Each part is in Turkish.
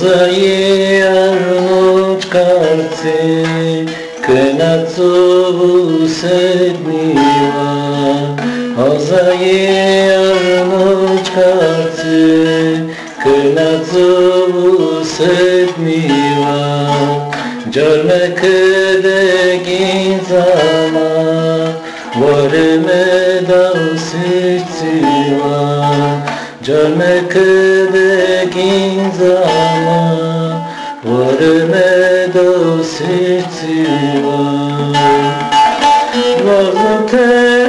Azaje arnočka chce, Knacovu sedmiła. Azaje arnočka chce, Knacovu sedmiła. Görmekde gizama, Varme davsitsiva. Görmekde gizama, Varme davsitsiva. Vazte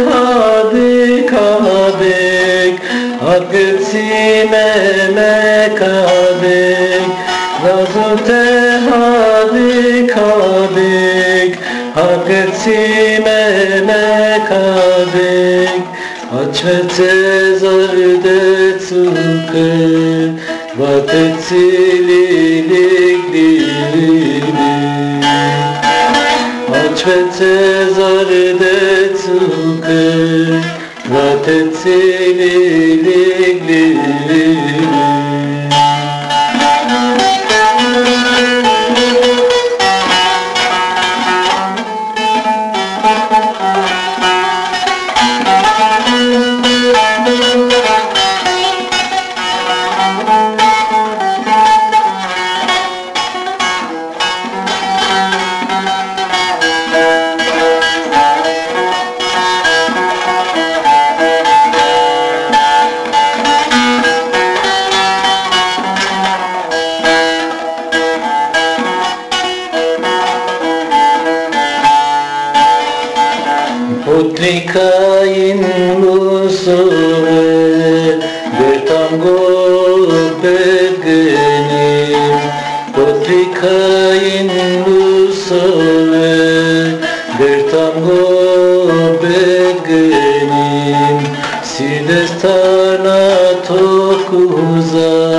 hadi kabek, Hakkıtsime mekabek, Vazte hadi kabek, Hakkıtsime mekabek, Açvete zarde tsuke, Vatetsililik Açvete zarde tsuke, Vatetsililik Putrikain musore Bertango bedgenim Putrikain musore Bertango bedgenim Sidestana tokuza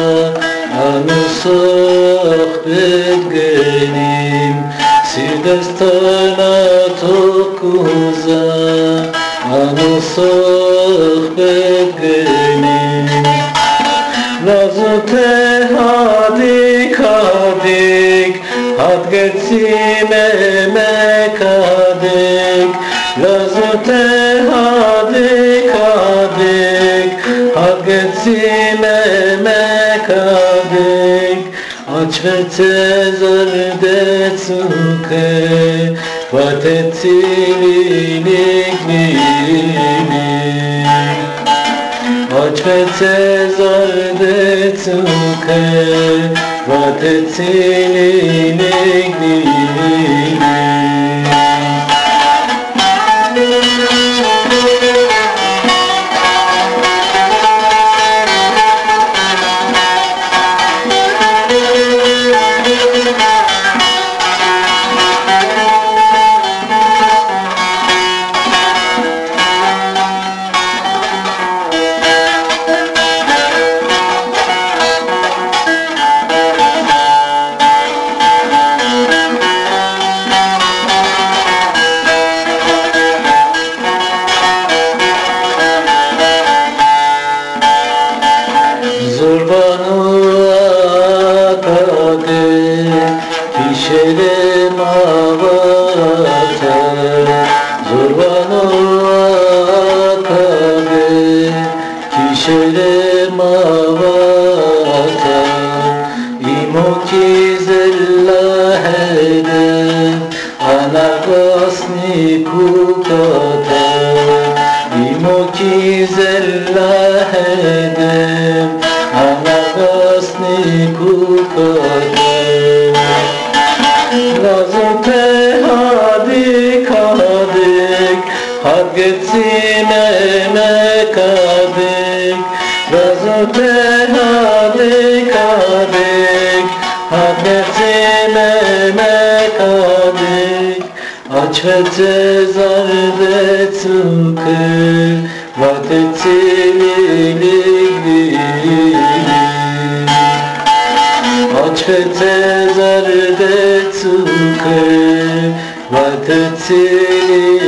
Sidestana tokuza Anusah bedgenim Nazute hadik hadik Had geçsime mekadik Lazute hadik hadik Had geçsime mekadik Açvete zarde tsuke Vatetsilinik Açvete zarde tsuke Vatetsilinik Zurbanu akade Pişere mavata Zurbanu akade Pişere mavata İmo kizella hede Anagasni kukata İmo kizella hede Kukata Nazute hadik hadik Had geçsine mekadik Nazute hadik